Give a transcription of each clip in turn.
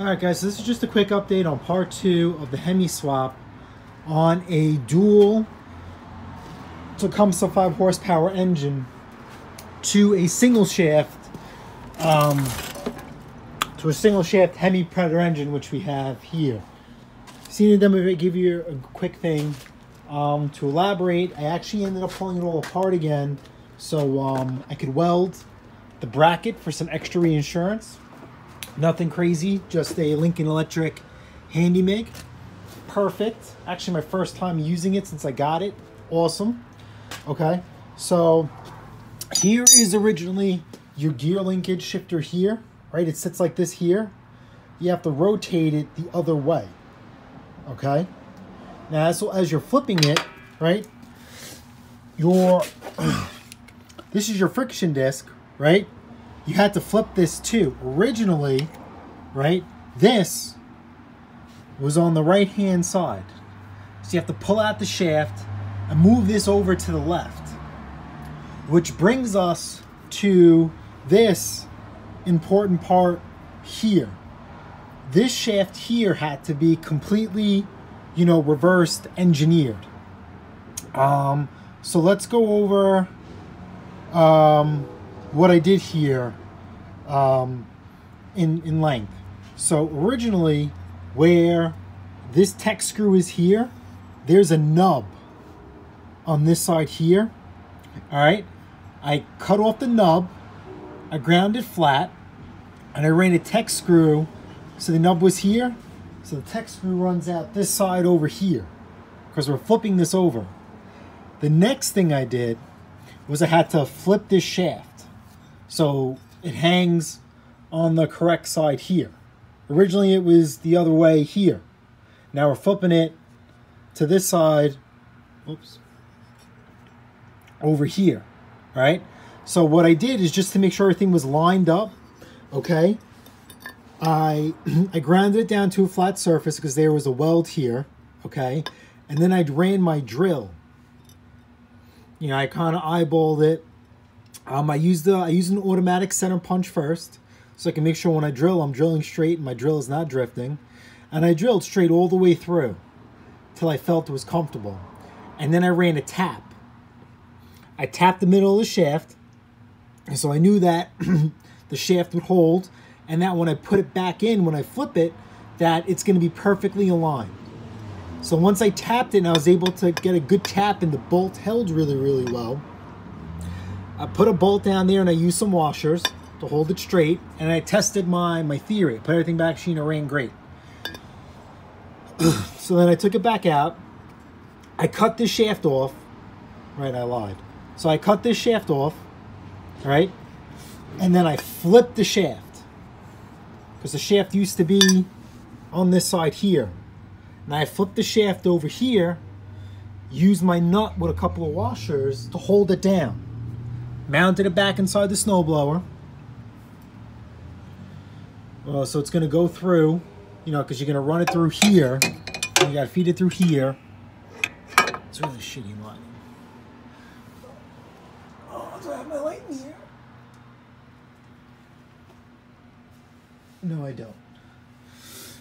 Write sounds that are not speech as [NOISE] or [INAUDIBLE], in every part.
Alright guys, so this is just a quick update on part two of the Hemi swap on a dual Tecumseh 5 horsepower engine to a single shaft um, to a single shaft Hemi Predator engine which we have here. Seeing them give you a quick thing um, to elaborate, I actually ended up pulling it all apart again so um, I could weld the bracket for some extra reinsurance Nothing crazy, just a Lincoln Electric Handy MIG. Perfect. Actually, my first time using it since I got it. Awesome. Okay, so here is originally your gear linkage shifter here, right? It sits like this here. You have to rotate it the other way, okay? Now, so as you're flipping it, right, your, [CLEARS THROAT] this is your friction disc, right? You had to flip this too. Originally, right, this was on the right hand side. So you have to pull out the shaft and move this over to the left. Which brings us to this important part here. This shaft here had to be completely, you know, reversed engineered. Um, so let's go over um, what I did here um, in, in length. So originally, where this tech screw is here, there's a nub on this side here. All right, I cut off the nub, I ground it flat, and I ran a tech screw. So the nub was here, so the tech screw runs out this side over here because we're flipping this over. The next thing I did was I had to flip this shaft. So it hangs on the correct side here. Originally it was the other way here. Now we're flipping it to this side, oops, over here, right? So what I did is just to make sure everything was lined up, okay, I, [CLEARS THROAT] I grounded it down to a flat surface because there was a weld here, okay, and then I ran my drill. You know, I kind of eyeballed it, um, I use the I use an automatic center punch first, so I can make sure when I drill, I'm drilling straight and my drill is not drifting. And I drilled straight all the way through till I felt it was comfortable. And then I ran a tap. I tapped the middle of the shaft, and so I knew that [CLEARS THROAT] the shaft would hold, and that when I put it back in, when I flip it, that it's going to be perfectly aligned. So once I tapped it and I was able to get a good tap and the bolt held really, really well, I put a bolt down there and I used some washers to hold it straight and I tested my, my theory. Put everything back, Sheena ran great. [CLEARS THROAT] so then I took it back out. I cut this shaft off. Right, I lied. So I cut this shaft off, right? And then I flipped the shaft. Because the shaft used to be on this side here. And I flipped the shaft over here, used my nut with a couple of washers to hold it down mounted it back inside the snowblower. Well, so it's going to go through, you know, because you're going to run it through here. You got to feed it through here. It's really shitty lighting. Oh, do I have my light in here? No, I don't.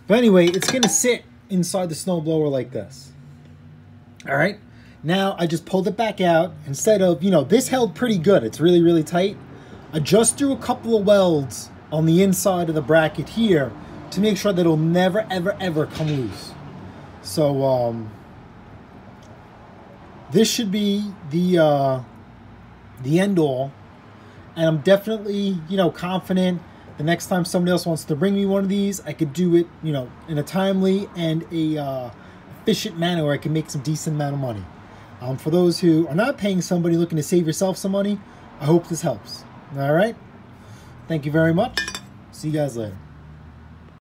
But anyway, it's going to sit inside the snowblower like this. All right? Now I just pulled it back out. Instead of, you know, this held pretty good. It's really, really tight. I just threw a couple of welds on the inside of the bracket here to make sure that it'll never, ever, ever come loose. So, um, this should be the, uh, the end all. And I'm definitely, you know, confident the next time somebody else wants to bring me one of these, I could do it, you know, in a timely and a uh, efficient manner where I can make some decent amount of money. Um, for those who are not paying somebody looking to save yourself some money, I hope this helps. All right. Thank you very much. See you guys later.